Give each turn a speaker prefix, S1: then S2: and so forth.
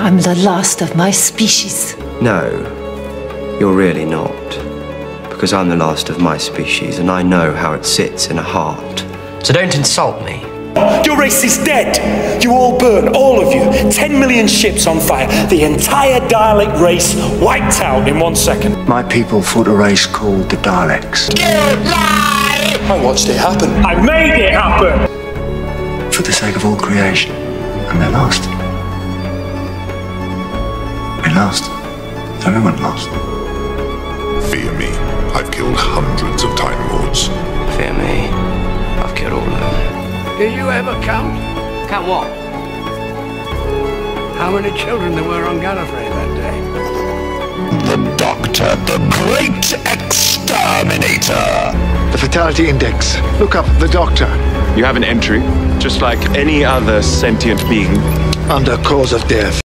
S1: I'm the last of my species.
S2: No, you're really not. Because I'm the last of my species and I know how it sits in a heart. So don't insult me.
S3: Your race is dead. You all burn, all of you. Ten million ships on fire. The entire Dalek race wiped out in one second.
S4: My people fought a race called the Daleks.
S3: I watched it happen. I made it happen.
S4: For the sake of all creation. And they lost. We lost. Everyone lost.
S5: Fear me. I've killed hundreds of Time Lords.
S2: Fear me. I've killed all of them.
S6: Did you ever count
S2: Count what?
S6: how many children there were on Gallifrey that day?
S5: The Doctor, the Great Exterminator.
S4: The Fatality Index. Look up the Doctor.
S7: You have an entry, just like any other sentient being.
S4: Under cause of death.